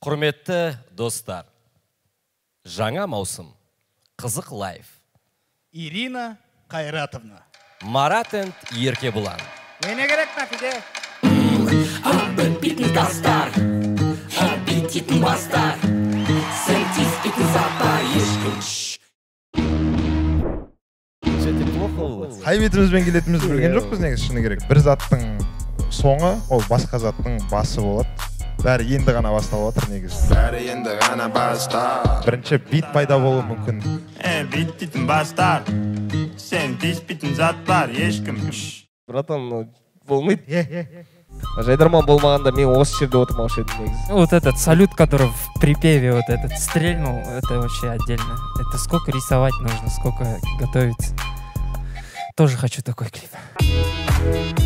құрметті достар жаңа маусым қызық лайф. Ирина Кайратовна. марат энд еркебұлан. Не керек Нафиде? Бітпейтін тастар Аппетитін бастар Сен тиіспейтін заттар ешкім қай бетімізбен келетінімізді білген жоқпыз негізі шыны керек. Бір заттың соңы ол басқа заттың басы болады. бәрі енді ғана басталып жатыр негізі бәрі енді ғана бастап бірінші бит пайда болуы мүмкін Э, бүйтпейтін бастар сен тиіспейтін зат бар ешкім братан ну болмайды жайдарман болмағанда мен осы жерде отырмаушы едім негізі Вот этот салют, который в припеве вот этот стрельнул, это вообще отдельно. Это сколько рисовать нужно, сколько готовиться. Тоже хочу такой клип.